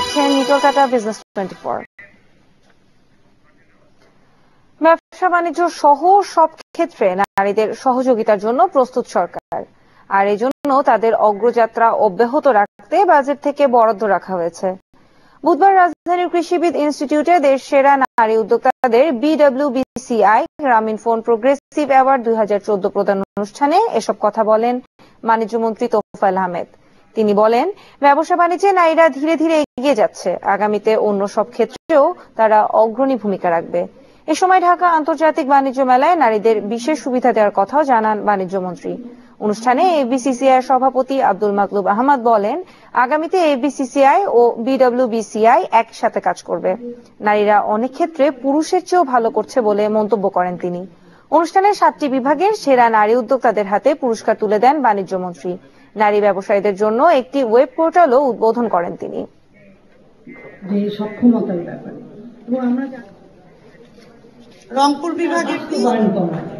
দেখছেন tata business twenty four ব্যবসা বাণিজ্য সহ সব ক্ষেত্রে নারীদের সহযোগিতার জন্য প্রস্তুত সরকার। আর এই জন্য তাদের অগ্রযাত্রা অব্যাহত রাখতে বাজেট থেকে বরাদ্দ রাখা হয়েছে। বুধবার রাজধানীর কৃষিবিদ ইনস্টিটিউটে দেশ সেরা নারী উদ্যোক্তাদের বিডব্লিউবিসিআই গ্রামীণ ফোন প্রোগ্রেসিভ অ্যাওয়ার্ড দুই হাজার চোদ্দ প্রদান অনুষ্ঠানে এসব কথা বলেন বাণিজ্য মন্ত্রী তোফায়েল আহমেদ। তিনি বলেন, ব্যবসা বাণিজ্যে নারীরা ধীরে ধীরে এগিয়ে যাচ্ছে। আগামীতে অন্য সব ক্ষেত্রেও তারা অগ্রণী ভূমিকা রাখবে। এ সময় ঢাকা আন্তর্জাতিক বাণিজ্য মেলায় নারীদের বিশেষ সুবিধা দেওয়ার কথাও জানান বাণিজ্য মন্ত্রী অনুষ্ঠানে এবিসিসিআই সভাপতি আব্দুল মাকলুব আহমদ বলেন, আগামীতে এবিসিসিআই ও বিডব্লিউবিসিআই একসাথে কাজ করবে। নারীরা অনেক ক্ষেত্রে পুরুষের চেয়েও ভালো করছে বলে মন্তব্য করেন তিনি। অনুষ্ঠানে সাতটি বিভাগের সেরা নারী উদ্যোক্তাদের হাতে পুরস্কার তুলে দেন বাণিজ্য মন্ত্রী। নারী ব্যবসায়ীদের জন্য একটি ওয়েব পোর্টালও উদ্বোধন করেন তিনি। যে সক্ষমতার ব্যাপারে। এবং আমরা রংপুর বিভাগে বাস্তবায়ন করা